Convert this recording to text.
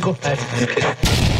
Go ahead.